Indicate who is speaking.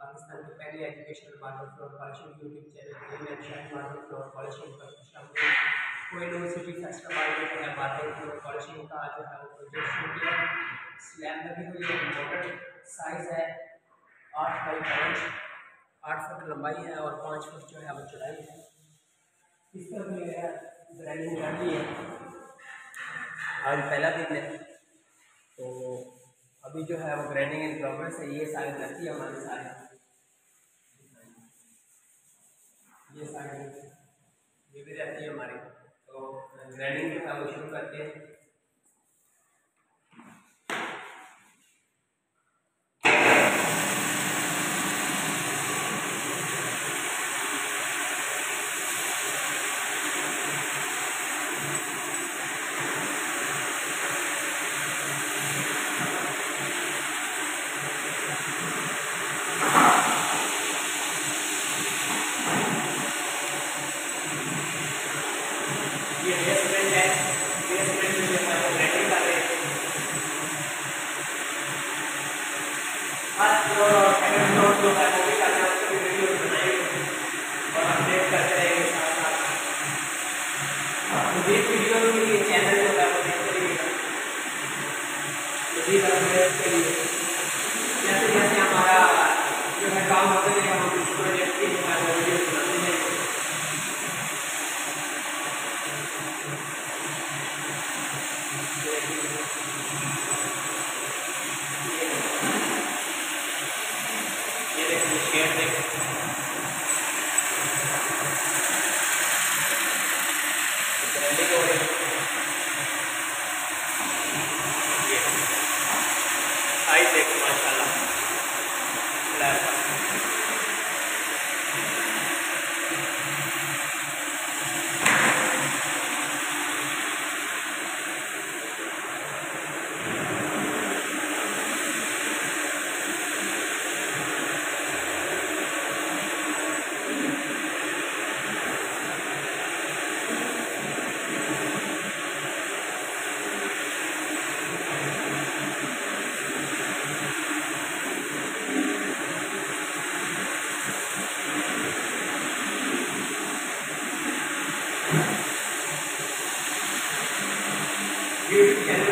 Speaker 1: पाकिस्तान के पहले educational polishing YouTube channel जो है पॉलिशिंग का जो है वो प्रोजेक्ट लगी हुई है इम्पोर्टेंट साइज़ है, आठ बाई पाँच, आठ फुट लंबाई है और पाँच फुट जो है वो चौड़ाई है। इस तरफ़ मेरा ग्राइंडिंग कर ली है। आज पहला दिन है तो अभी जो है वो ग्राइंडिंग इन प्रोग्रेस है, ये रहती है हमारे साइड ये साइड ये भी रहती है हमारी। तो ग्राइंडिंग जो है वो शुरू करते हैं। बेसमेंट है बेसमेंट में हमारे पास लैंडिंग वाले फर्स्ट फ्लोर और सेकंड फ्लोर जो है You can